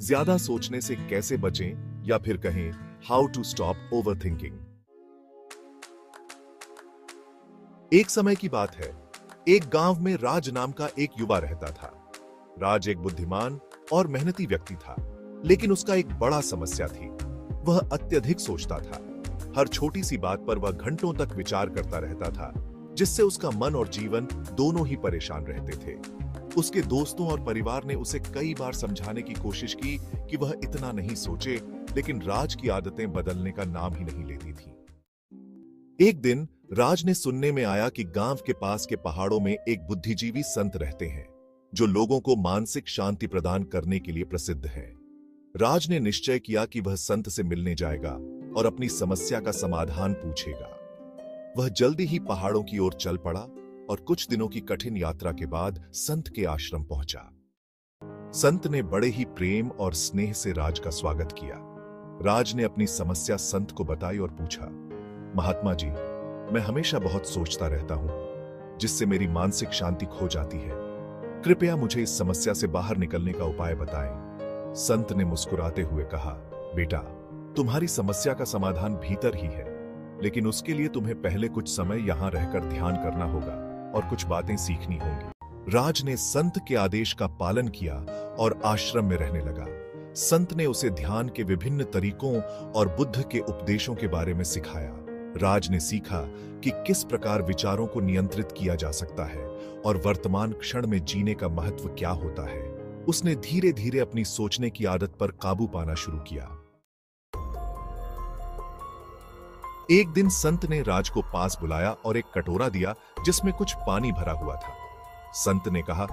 ज़्यादा सोचने से कैसे बचें या फिर कहें how to stop over thinking एक समय की बात है। एक गाँव में राज नाम का एक युवा रहता था। राज एक बुद्धिमान और मेहनती व्यक्ति था, लेकिन उसका एक बड़ा समस्या थी। वह अत्यधिक सोचता था। हर छोटी सी बात पर वह घंटों तक विचार करता रहता था, जिससे उसका मन और जीवन दोनों ही परेशान रहते थे। उसके दोस्तों और परिवार ने उसे कई बार समझाने की कोशिश की कि वह इतना नहीं सोचे, लेकिन राज की आदतें बदलने का नाम ही नहीं लेती थी। एक दिन, राज ने सुनने में आया कि गाँव के पास के पहाड़ों में एक बुद्धिजीवी संत रहते हैं, जो लोगों को मानसिक शांति प्रदान करने के लिए प्रसिद्ध है। राज ने निश्चय किया कि वह संत से मिलने जाएगा और अपनी समस्या का समाधान पूछेगा। वह जल्दी ही पहाड़ों की ओर चल पड़ा और कुछ दिनों की कठिन यात्रा के बाद संत के आश्रम पहुँचा। संत ने बड़े ही प्रेम और स्नेह से राज का स्वागत किया। राज ने अपनी समस्या संत को बताई और पूछा, महात्मा जी, मैं हमेशा बहुत सोचता रहता हूँ, जिससे मेरी मानसिक शांति खो जाती है। कृपया मुझे इस समस्या से बाहर निकलने का उपाय बताएँ। संत ने मुस्कुराते हुए कहा, बेटा, तुम्हारी समस्या का समाधान भीतर ही है, लेकिन उसके लिए तुम्हें पहले कुछ समय यहाँ रहकर ध्यान करना होगा। और कुछ बातें सीखनी होंगी। राज ने संत के आदेश का पालन किया और आश्रम में रहने लगा। संत ने उसे ध्यान के विभिन्न तरीकों और बुद्ध के उपदेशों के बारे में सिखाया। राज ने सीखा कि किस प्रकार विचारों को नियंत्रित किया जा सकता है और वर्तमान क्षण में जीने का महत्व क्या होता है। उसने धीरे धीरे अपनी सोचने की आदत पर काबू पाना शुरू किया। एक दिन संत ने राज को पास बुलाया और एक कटोरा दिया, जिसमें कुछ पानी भरा हुआ था। संत ने कहा,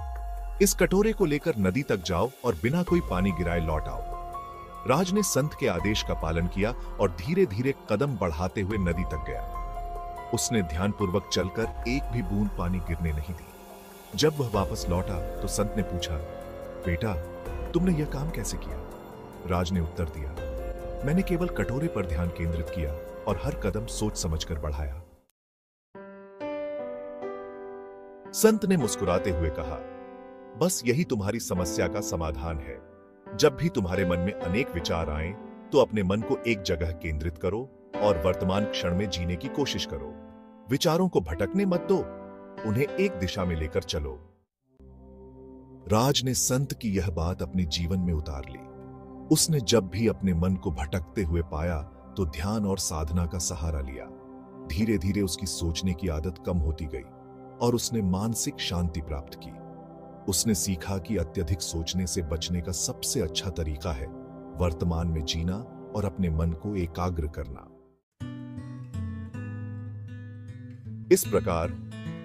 इस कटोरे को लेकर नदी तक जाओ और बिना कोई पानी गिराए लौट आओ। राज ने संत के आदेश का पालन किया और धीरे धीरे कदम बढ़ाते हुए नदी तक गया। उसने ध्यानपूर्वक चलकर एक भी बूंद पानी गिरने नहीं दी। जब वह वापस लौटा तो संत ने पूछा, बेटा, तुमने यह काम कैसे किया? राज ने उत्तर दिया, मैंने केवल कटोरे पर ध्यान केंद्रित किया। और हर कदम सोच समझकर बढ़ाया। संत ने मुस्कुराते हुए कहा, बस यही तुम्हारी समस्या का समाधान है। जब भी तुम्हारे मन में अनेक विचार आए तो अपने मन को एक जगह केंद्रित करो और वर्तमान क्षण में जीने की कोशिश करो। विचारों को भटकने मत दो, उन्हें एक दिशा में लेकर चलो। राज ने संत की यह बात अपने जीवन में उतार ली। उसने जब भी अपने मन को भटकते हुए पाया तो ध्यान और साधना का सहारा लिया। धीरे धीरे उसकी सोचने की आदत कम होती गई और उसने मानसिक शांति प्राप्त की। उसने सीखा कि अत्यधिक सोचने से बचने का सबसे अच्छा तरीका है वर्तमान में जीना और अपने मन को एकाग्र करना। इस प्रकार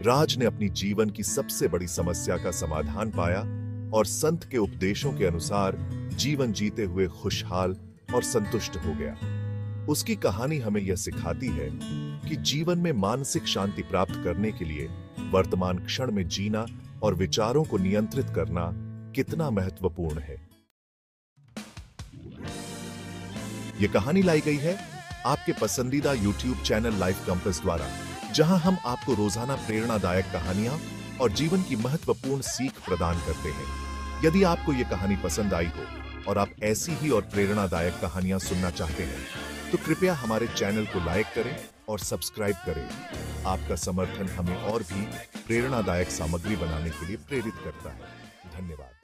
राज ने अपनी जीवन की सबसे बड़ी समस्या का समाधान पाया और संत के उपदेशों के अनुसार जीवन जीते हुए खुशहाल और संतुष्ट हो गया। उसकी कहानी हमें यह सिखाती है कि जीवन में मानसिक शांति प्राप्त करने के लिए वर्तमान क्षण में जीना और विचारों को नियंत्रित करना कितना महत्वपूर्ण है। यह कहानी लाई गई है आपके पसंदीदा YouTube चैनल लाइफ कंपस द्वारा, जहाँ हम आपको रोज़ाना प्रेरणादायक कहानियाँ और जीवन की महत्वपूर्ण सीख प्रदान करते हैं। यदि आपको यह कहानी पसंद आई हो और आप ऐसी ही और प्रेरणादायक कहानियाँ सुनना चाहते हैं तो कृपया हमारे चैनल को लाइक करें और सब्सक्राइब करें। आपका समर्थन हमें और भी प्रेरणादायक सामग्री बनाने के लिए प्रेरित करता है। धन्यवाद।